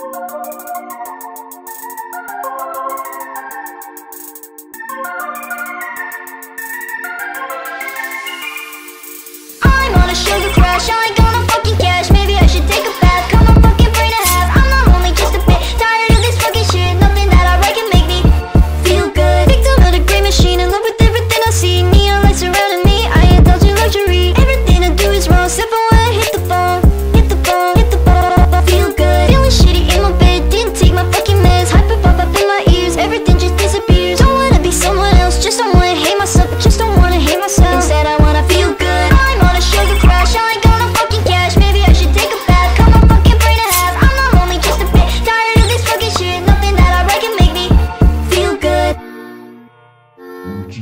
I'm on a sugar crash, I got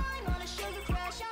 I'm on a sugar crash.